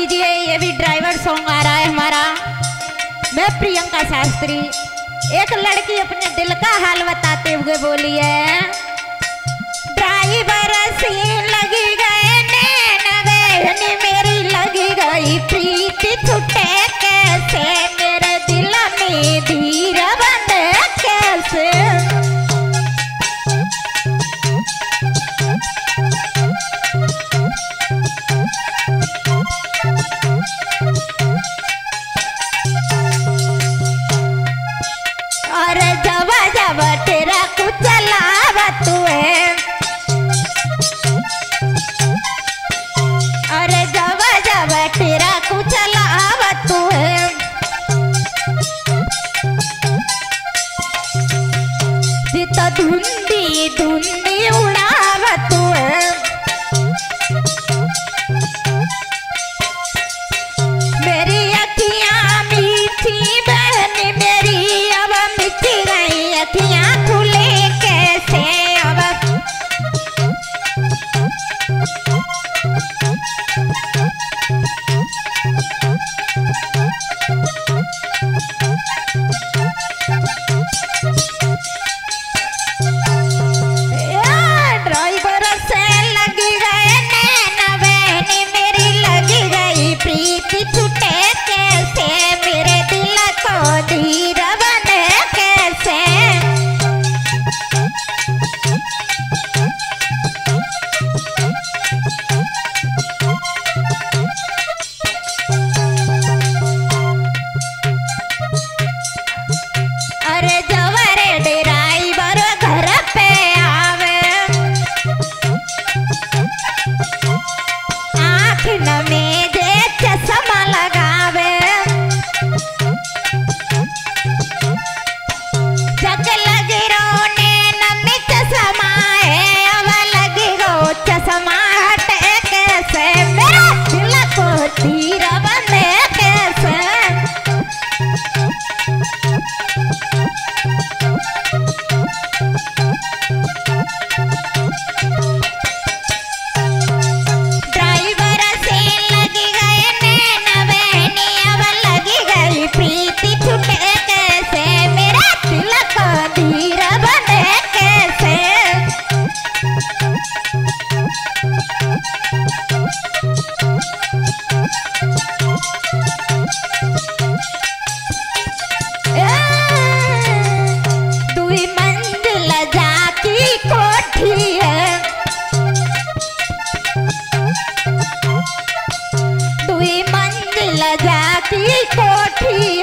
लीजिए ये भी ड्राइवर सॉन्ग आ रहा है हमारा। मैं प्रियंका शास्त्री, एक लड़की अपने दिल का हाल बताते हुए बोली है। धुंदी धुंदी में জাতি কঠিন